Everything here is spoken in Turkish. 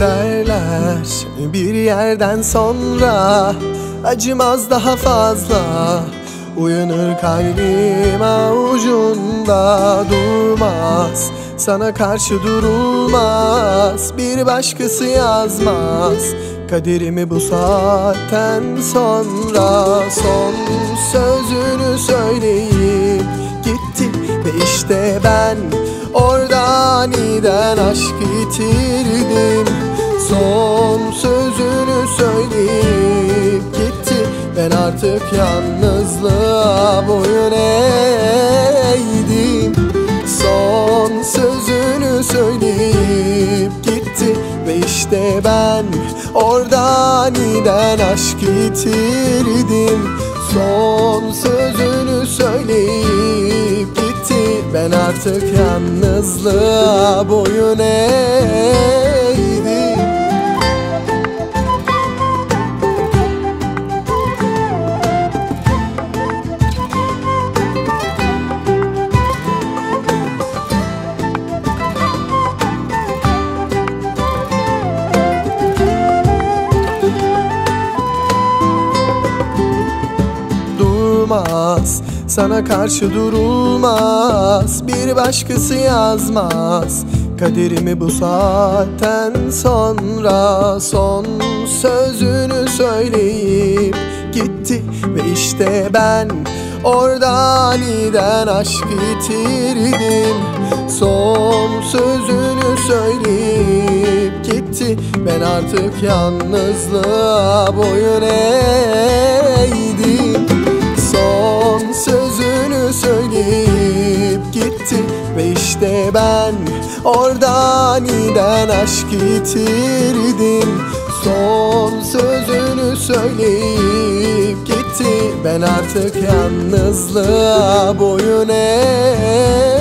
derler. Bir yerden sonra acımaz daha fazla. Uyanır kalbim avucunda durmaz. Sana karşı durulmaz Bir başkası yazmaz. Kaderimi bu saatten sonra Son aniden aşk yitirdim Son sözünü söyleyip gitti. Ben artık yalnızlığa boyun eğdim. Son sözünü söyleyip gitti. Ve işte ben orada aniden aşk yitirdim Son sözünü söyleyip Ben artık yalnızlığa boyun eğdim. Durmaz Sana karşı durulmaz Bir başkası yazmaz. Kaderimi bu saatten sonra Son sözünü söyleyip gitti. Ve işte ben orada aniden aşk yitirdim. Son sözünü söyleyip gitti. Ben artık yalnızlığa boyun eğdim işte ben orada aniden aşk yitirdim. Son sözünü söyleyip gitti. Ben artık yalnızlığa boyun eğdim